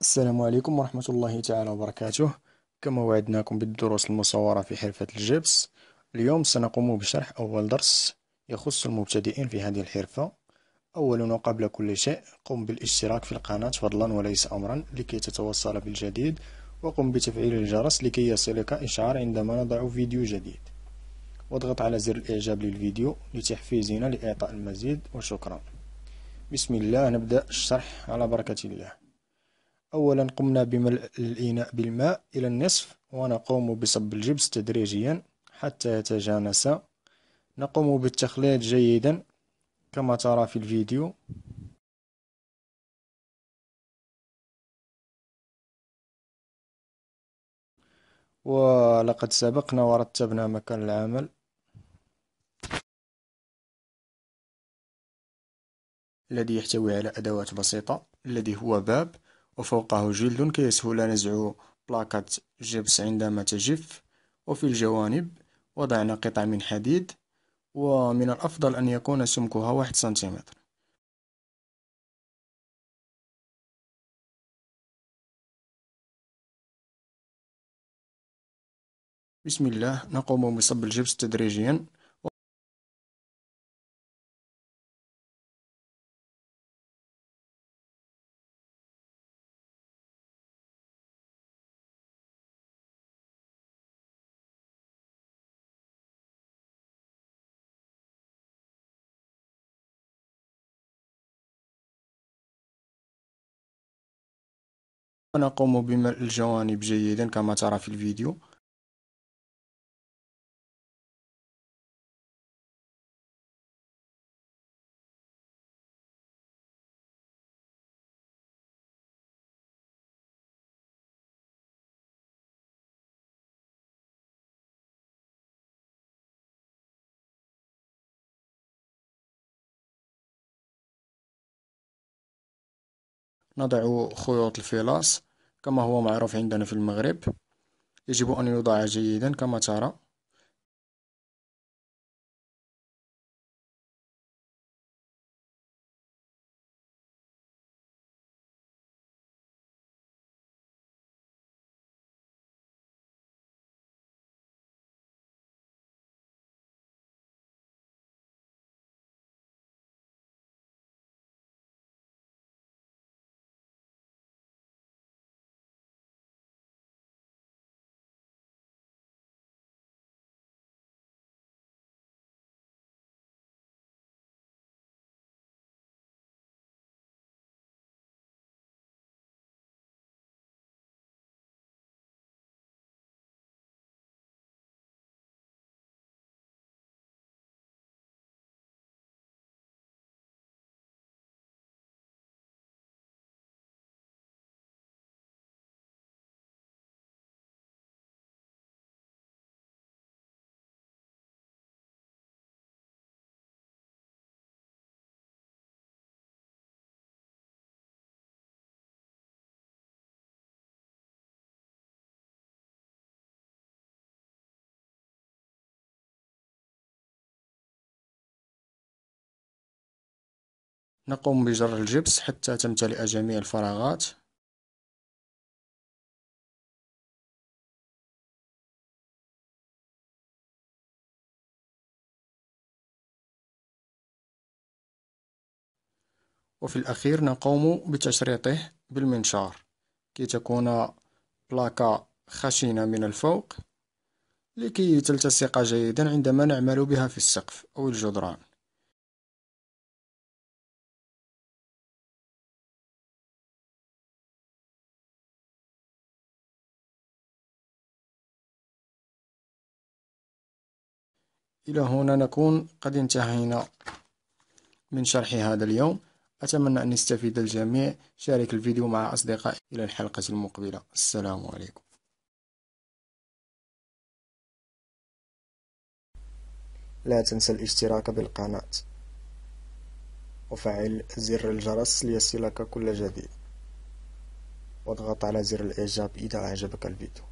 السلام عليكم ورحمة الله تعالى وبركاته. كما وعدناكم بالدروس المصورة في حرفة الجبس اليوم سنقوم بشرح أول درس يخص المبتدئين في هذه الحرفة. أولا وقبل كل شيء قم بالاشتراك في القناة فضلا وليس أمرا لكي تتوصل بالجديد وقم بتفعيل الجرس لكي يصلك إشعار عندما نضع فيديو جديد. واضغط على زر الإعجاب للفيديو لتحفيزنا لإعطاء المزيد وشكرا. بسم الله نبدأ الشرح على بركة الله. أولا قمنا بملء الإناء بالماء إلى النصف ونقوم بصب الجبس تدريجيا حتى يتجانس. نقوم بالتخليط جيدا كما ترى في الفيديو. ولقد سبقنا ورتبنا مكان العمل. الذي يحتوي على أدوات بسيطة. الذي هو باب. وفوقه جلد كي يسهل نزع بلاكة الجبس عندما تجف وفي الجوانب وضعنا قطع من حديد ومن الأفضل أن يكون سمكها واحد سنتيمتر. بسم الله نقوم بصب الجبس تدريجيا. ونقوم بملء الجوانب جيدا كما ترى في الفيديو. نضع خيوط الفلاس كما هو معروف عندنا في المغرب يجب أن يوضع جيدا كما ترى. نقوم بجر الجبس حتى تمتلئ جميع الفراغات. وفي الأخير نقوم بتشريطه بالمنشار. كي تكون بلاكة خشنة من الفوق لكي تلتصق جيدا عندما نعمل بها في السقف أو الجدران. إلى هنا نكون قد انتهينا من شرح هذا اليوم. أتمنى أن يستفيد الجميع. شارك الفيديو مع أصدقائي إلى الحلقة المقبلة. السلام عليكم. لا تنسى الاشتراك بالقناة. وفعل زر الجرس ليصلك كل جديد. واضغط على زر الإعجاب إذا أعجبك الفيديو.